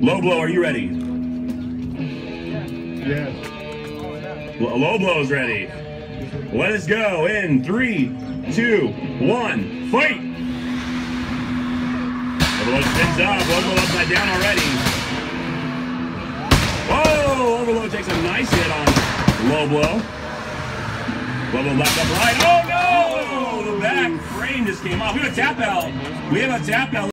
Low blow, are you ready? Yes. Low blow is ready. Let us go in three, two, one, fight! Overload spins up. Low blow upside down already. Whoa! Overload takes a nice hit on low blow. Low blow left up right. Oh no! The back frame just came off. We have a tap out. We have a tap out.